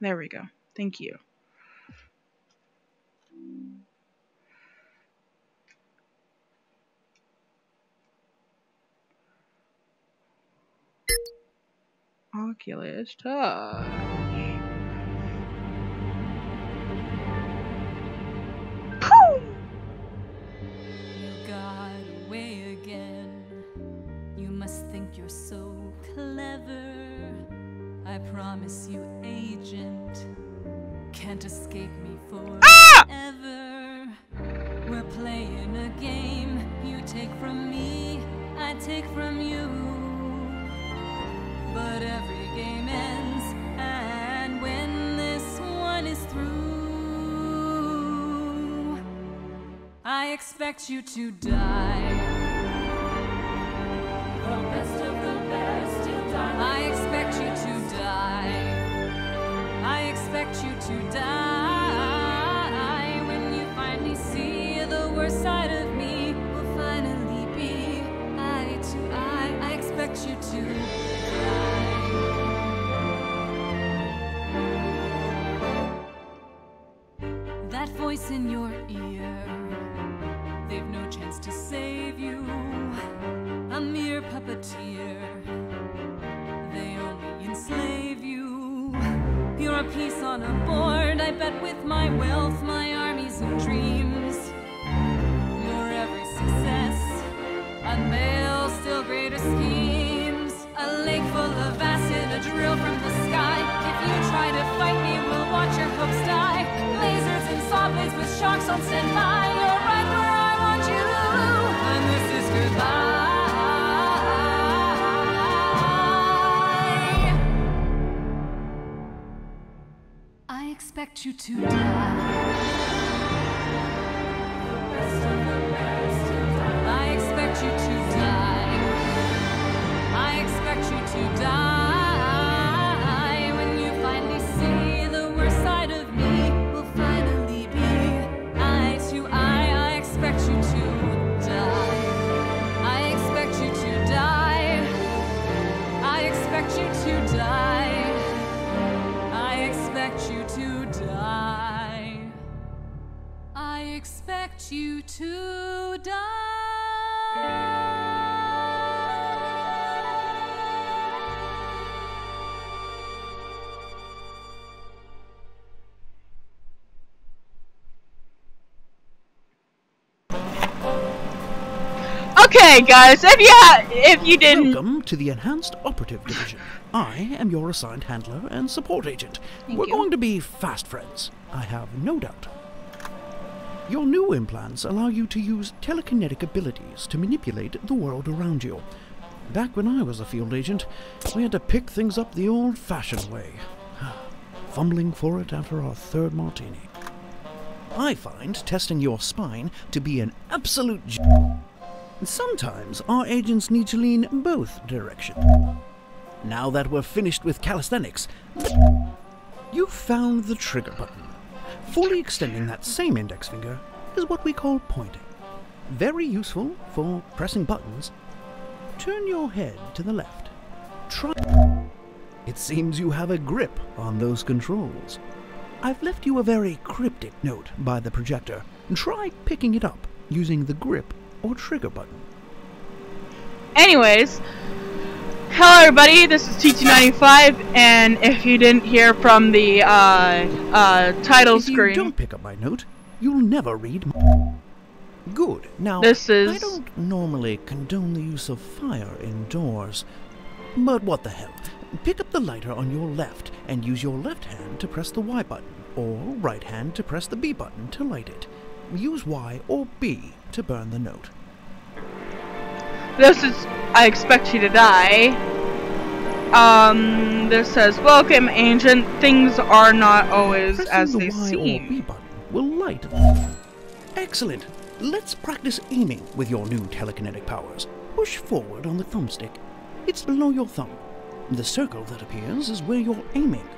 There we go. Thank you. Oculus Touch. You got away again. You must think you're so. I promise you, agent, can't escape me forever. We're playing a game. You take from me, I take from you. But every game ends, and when this one is through, I expect you to die. Expect you to die. When you finally see the worst side of me, will finally be eye to eye. I expect you to die. That voice in your ear, they've no chance to save you. A mere puppeteer, A piece on a board, I bet with my wealth, my armies of dreams. Your every success unveils still greater schemes. A lake full of acid, a drill from the sky. If you try to fight me, we'll watch your hopes die. Lasers and saw blades with sharks on standby. You to die. Expect you to die. Okay, guys, if you ha- if you didn't, Welcome to the Enhanced Operative Division. I am your assigned handler and support agent. Thank We're you. going to be fast friends, I have no doubt. Your new implants allow you to use telekinetic abilities to manipulate the world around you. Back when I was a field agent, we had to pick things up the old fashioned way, fumbling for it after our third martini. I find testing your spine to be an absolute Sometimes our agents need to lean both directions. Now that we're finished with calisthenics, you found the trigger button. Fully extending that same index finger is what we call pointing. Very useful for pressing buttons. Turn your head to the left. Try. It seems you have a grip on those controls. I've left you a very cryptic note by the projector. Try picking it up using the grip or trigger button. anyways, hello everybody. This is TT95, and if you didn't hear from the uh, uh, title if you screen, don't pick up my note, you'll never read. m- Good. Now, This is... I don't normally condone the use of fire indoors, but what the hell? Pick up the lighter on your left and use your left hand to press the Y button, or right hand to press the B button to light it. Use Y or B to burn the note. This is I expect you to die. Um, this says, "Welcome, Agent. Things are not always Pressing as the they Y or seem." B button will light. Excellent. Let's practice aiming with your new telekinetic powers. Push forward on the thumbstick. It's below your thumb. The circle that appears is where you're aiming.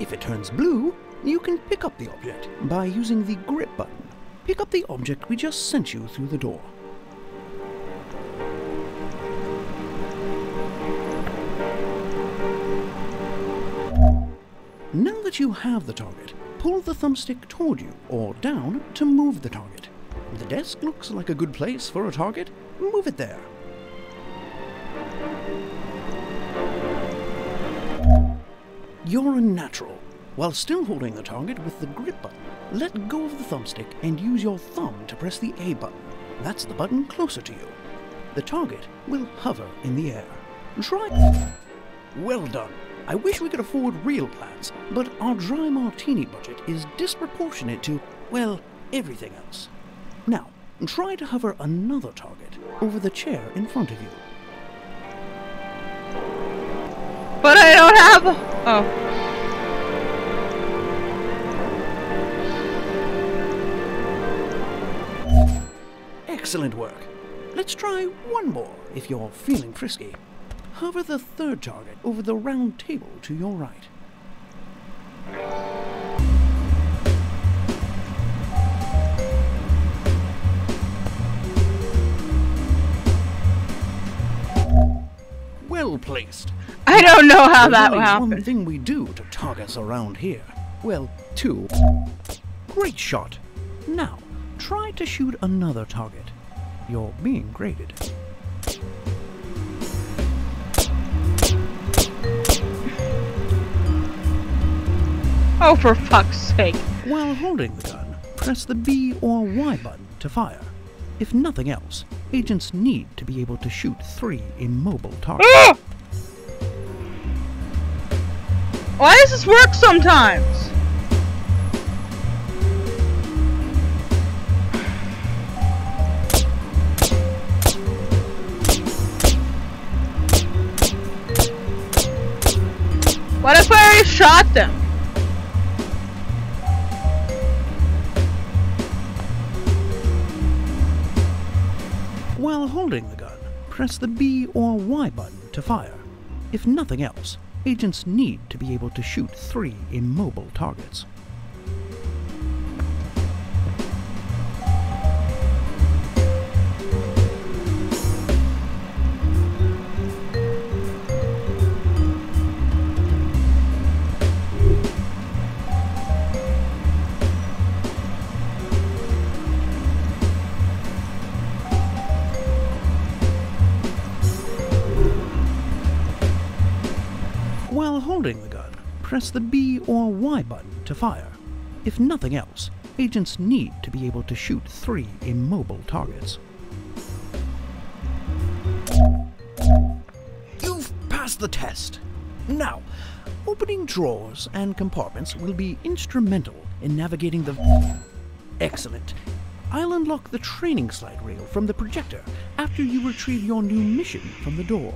If it turns blue, you can pick up the object by using the grip button. Pick up the object we just sent you through the door. That you have the target, pull the thumbstick toward you or down to move the target. The desk looks like a good place for a target. Move it there. You're a natural. While still holding the target with the grip button, let go of the thumbstick and use your thumb to press the A button. That's the button closer to you. The target will hover in the air. Try. Well done. I wish we could afford real plans, but our dry martini budget is disproportionate to, well, everything else. Now, try to hover another target over the chair in front of you. But I don't have. Oh. Excellent work. Let's try one more if you're feeling frisky. Hover the third target over the round table to your right. Well placed. I don't know how There's that only happened. one thing we do to targets around here. Well, two. Great shot. Now, try to shoot another target. You're being graded. Oh, for fuck's sake. While holding the gun, press the B or Y button to fire. If nothing else, agents need to be able to shoot three immobile targets. Ah! Why does this work sometimes? What if I already shot them? Holding the gun, press the B or Y button to fire. If nothing else, agents need to be able to shoot three immobile targets. Holding the gun, press the B or Y button to fire. If nothing else, agents need to be able to shoot three immobile targets. You've passed the test. Now, opening drawers and compartments will be instrumental in navigating the. Excellent. I'll unlock the training slide rail from the projector after you retrieve your new mission from the door.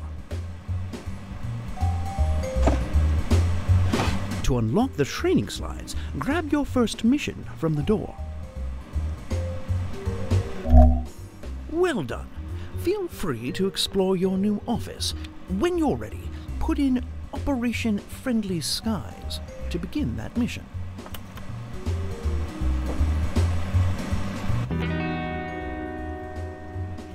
To unlock the training slides, grab your first mission from the door. Well done. Feel free to explore your new office. When you're ready, put in Operation Friendly Skies to begin that mission.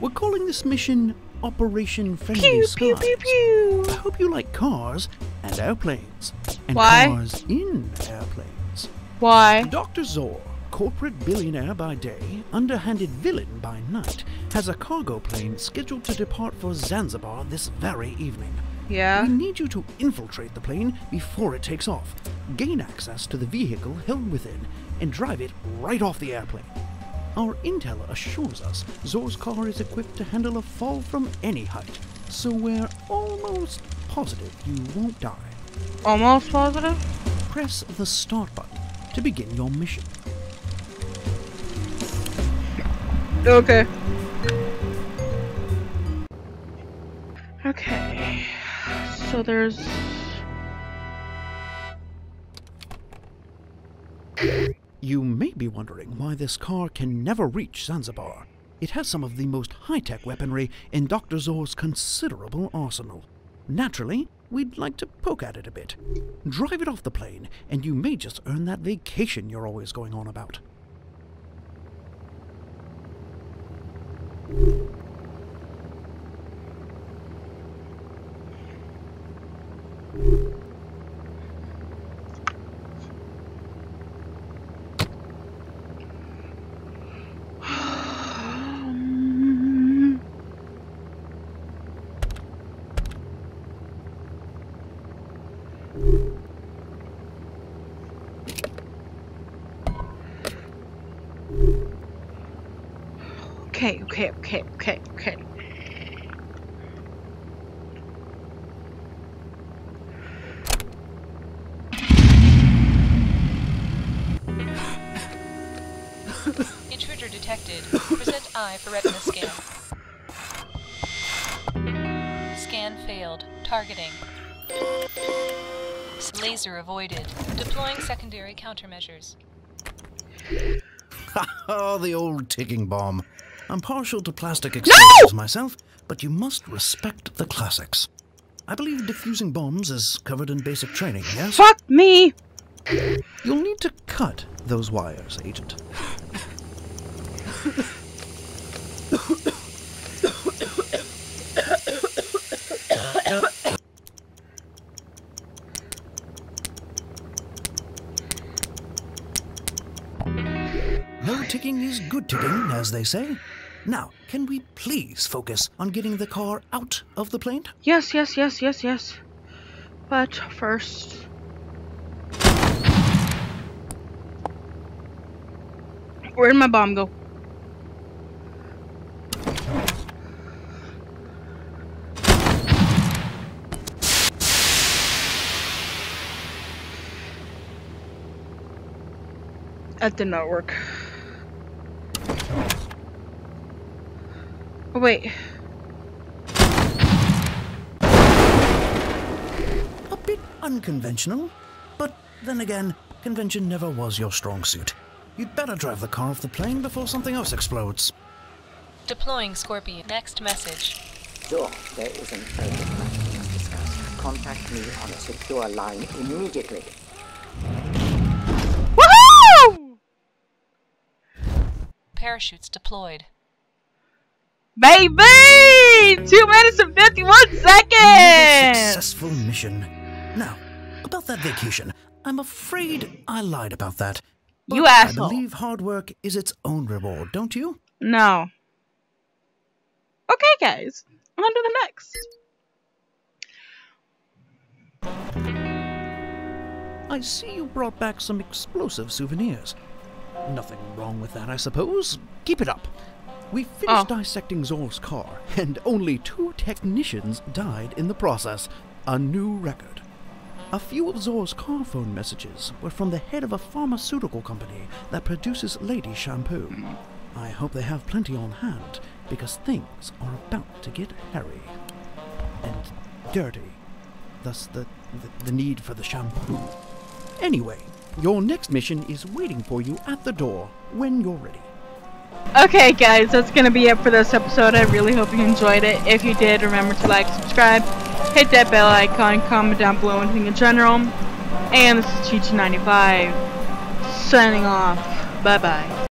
We're calling this mission Operation Friendly Pew, Skies. pew, pew, pew. I hope you like cars and airplanes. And Why? cars in airplanes. Why? Dr. Zor, corporate billionaire by day, underhanded villain by night, has a cargo plane scheduled to depart for Zanzibar this very evening. Yeah. We need you to infiltrate the plane before it takes off, gain access to the vehicle held within, and drive it right off the airplane. Our intel assures us Zor's car is equipped to handle a fall from any height, so we're almost positive you won't die. Almost positive? Press the start button to begin your mission. Okay. Okay. So there's. You may be wondering why this car can never reach Zanzibar. It has some of the most high-tech weaponry in Dr. Zor's considerable arsenal. Naturally, we'd like to poke at it a bit. Drive it off the plane, and you may just earn that vacation you're always going on about. Okay, okay, okay, okay, okay. Intruder detected. Present eye for retina scan. Scan failed. Targeting. Laser avoided. Deploying secondary countermeasures. oh, the old ticking bomb. I'm partial to plastic explosives myself, but you must respect the classics. I believe defusing bombs is covered in basic training, yes? Fuck me! You'll need to cut those wires, Agent. No ticking is good ticking, as they say. Now, can we please focus on getting the car out of the plane? Yes, yes, yes, yes, yes. But first. Where'd my bomb go? That did not work. Oh, wait. A bit unconventional, but then again, convention never was your strong suit. You'd better drive the car off the plane before something else explodes. Deploying Scorpion. Next message. Sure, there is an urgent matter we must discuss. Contact me on a secure line immediately. Woohoo! Parachutes deployed. Baby! Two minutes and 51 seconds! Successful mission. Now, about that vacation, I'm afraid I lied about that. You But asshole. I believe hard work is its own reward, don't you? No. Okay, guys. On to the next. I see you brought back some explosive souvenirs. Nothing wrong with that, I suppose. Keep it up. We finished Oh. dissecting Zor's car, and only two technicians died in the process. A new record. A few of Zor's car phone messages were from the head of a pharmaceutical company that produces lady shampoo. Hmm. I hope they have plenty on hand, because things are about to get hairy and dirty. Thus, the, the, the need for the shampoo. Anyway, your next mission is waiting for you at the door when you're ready. Okay, guys, that's gonna be it for this episode. I really hope you enjoyed it. If you did, remember to like, subscribe, hit that bell icon, comment down below anything in general. And this is TT95 signing off. Bye bye.